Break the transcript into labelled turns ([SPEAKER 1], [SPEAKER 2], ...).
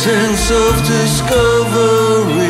[SPEAKER 1] sense of discovery.